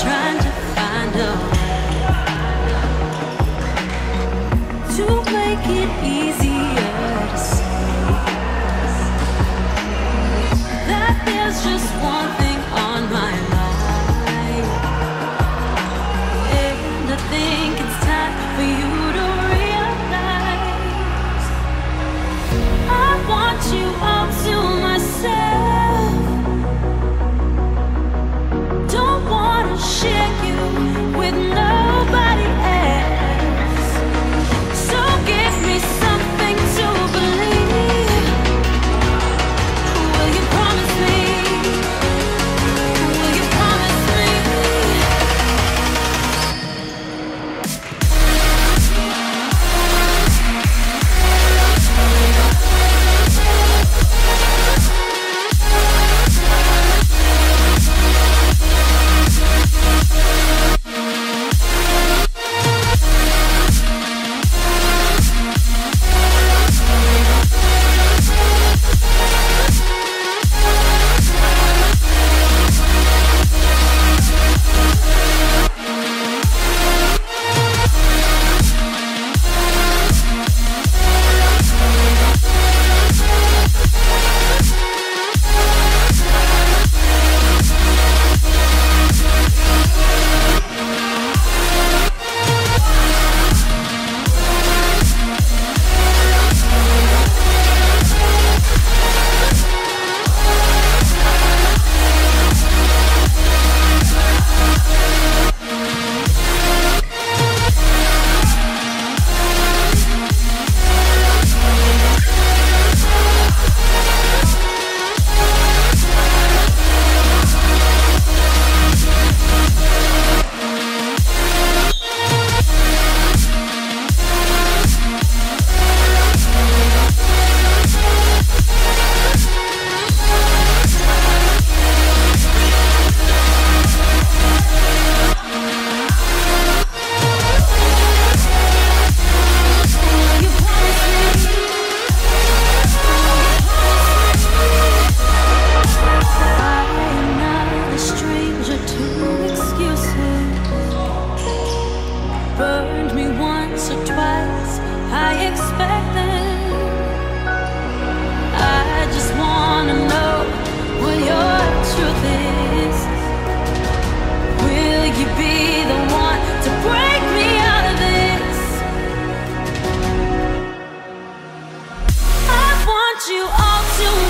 trying to you.